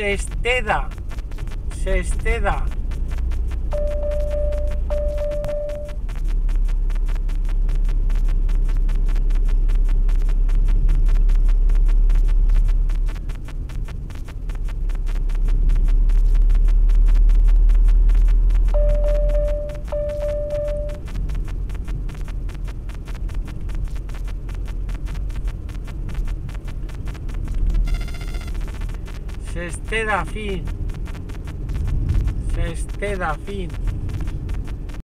se esteda, se. Se esteda fin. Se esteda fin.